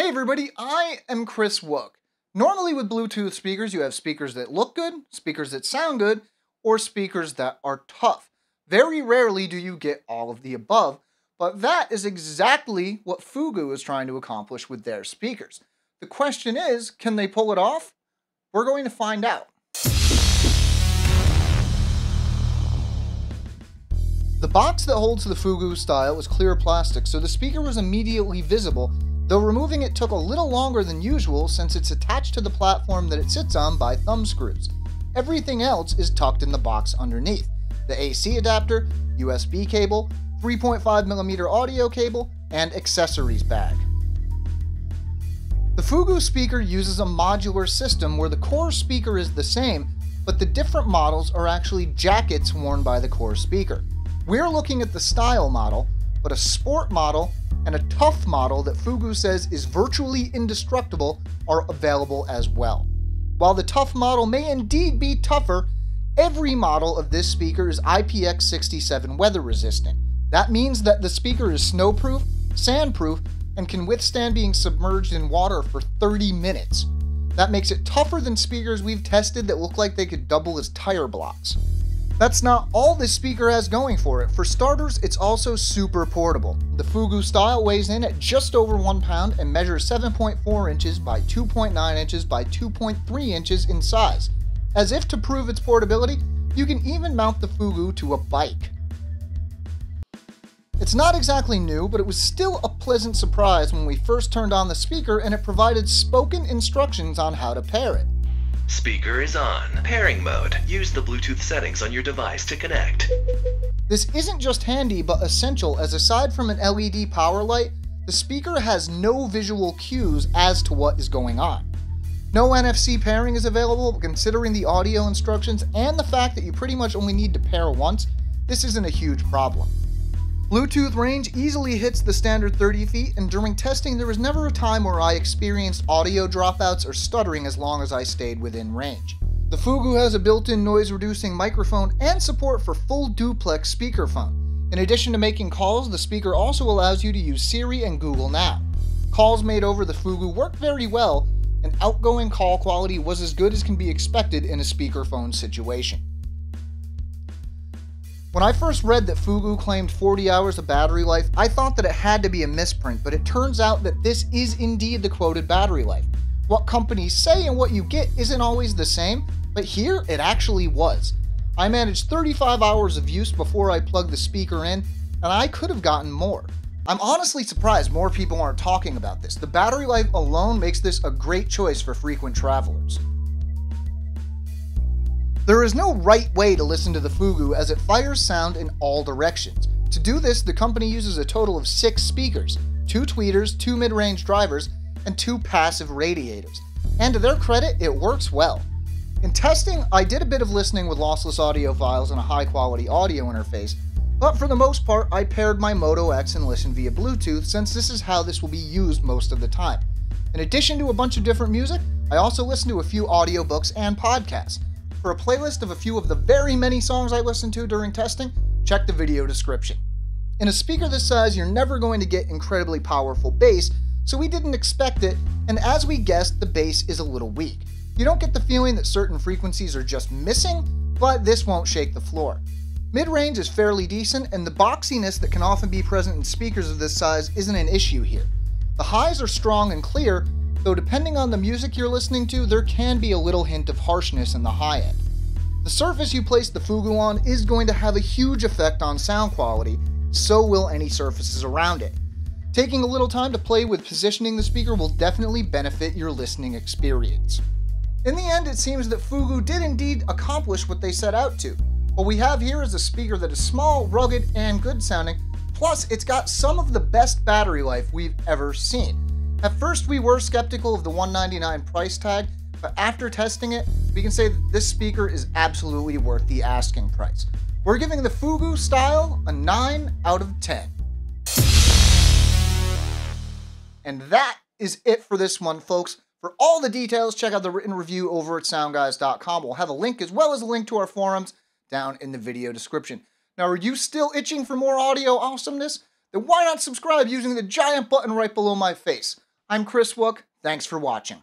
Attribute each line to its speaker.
Speaker 1: Hey everybody, I am Kris Wouk. Normally with Bluetooth speakers, you have speakers that look good, speakers that sound good, or speakers that are tough. Very rarely do you get all of the above, but that is exactly what Fugoo is trying to accomplish with their speakers. The question is, can they pull it off? We're going to find out. The box that holds the Fugoo style was clear plastic, so the speaker was immediately visible, though removing it took a little longer than usual since it's attached to the platform that it sits on by thumb screws. Everything else is tucked in the box underneath. The AC adapter, USB cable, 3.5mm audio cable, and accessories bag. The Fugoo speaker uses a modular system where the core speaker is the same, but the different models are actually jackets worn by the core speaker. We're looking at the style model, but a sport model and a tough model that Fugoo says is virtually indestructible are available as well. While the tough model may indeed be tougher, every model of this speaker is IPX67 weather resistant. That means that the speaker is snowproof, sandproof, and can withstand being submerged in water for 30 minutes. That makes it tougher than speakers we've tested that look like they could double as tire blocks. That's not all this speaker has going for it. For starters, it's also super portable. The Fugoo style weighs in at just over 1 pound and measures 7.4 inches by 2.9 inches by 2.3 inches in size. As if to prove its portability, you can even mount the Fugoo to a bike. It's not exactly new, but it was still a pleasant surprise when we first turned on the speaker and it provided spoken instructions on how to pair it.
Speaker 2: Speaker is on. Pairing mode. Use the Bluetooth settings on your device to connect.
Speaker 1: This isn't just handy, but essential, as aside from an LED power light, the speaker has no visual cues as to what is going on. No NFC pairing is available, but considering the audio instructions and the fact that you pretty much only need to pair once, this isn't a huge problem. Bluetooth range easily hits the standard 30 feet, and during testing, there was never a time where I experienced audio dropouts or stuttering as long as I stayed within range. The Fugoo has a built in noise reducing microphone and support for full duplex speakerphone. In addition to making calls, the speaker also allows you to use Siri and Google Now. Calls made over the Fugoo work very well, and outgoing call quality was as good as can be expected in a speakerphone situation. When I first read that Fugoo claimed 40 hours of battery life, I thought that it had to be a misprint, but it turns out that this is indeed the quoted battery life. What companies say and what you get isn't always the same, but here it actually was. I managed 35 hours of use before I plugged the speaker in, and I could have gotten more. I'm honestly surprised more people aren't talking about this. The battery life alone makes this a great choice for frequent travelers. There is no right way to listen to the Fugoo as it fires sound in all directions. To do this, the company uses a total of six speakers, two tweeters, two mid-range drivers, and two passive radiators. And to their credit, it works well. In testing, I did a bit of listening with lossless audio files and a high quality audio interface, but for the most part, I paired my Moto X and listened via Bluetooth since this is how this will be used most of the time. In addition to a bunch of different music, I also listened to a few audiobooks and podcasts. For a playlist of a few of the very many songs I listened to during testing, check the video description. In a speaker this size, you're never going to get incredibly powerful bass, so we didn't expect it, and as we guessed, the bass is a little weak. You don't get the feeling that certain frequencies are just missing, but this won't shake the floor. Mid-range is fairly decent, and the boxiness that can often be present in speakers of this size isn't an issue here. The highs are strong and clear, though depending on the music you're listening to, there can be a little hint of harshness in the high end. The surface you place the Fugoo on is going to have a huge effect on sound quality, so will any surfaces around it. Taking a little time to play with positioning the speaker will definitely benefit your listening experience. In the end, it seems that Fugoo did indeed accomplish what they set out to. What we have here is a speaker that is small, rugged, and good sounding, plus it's got some of the best battery life we've ever seen. At first, we were skeptical of the 199 price tag, but after testing it, we can say that this speaker is absolutely worth the asking price. We're giving the Fugoo style a 9 out of 10. And that is it for this one, folks. For all the details, check out the written review over at soundguys.com. We'll have a link as well as a link to our forums down in the video description. Now, are you still itching for more audio awesomeness? Then why not subscribe using the giant button right below my face? I'm Kris Wouk. Thanks for watching.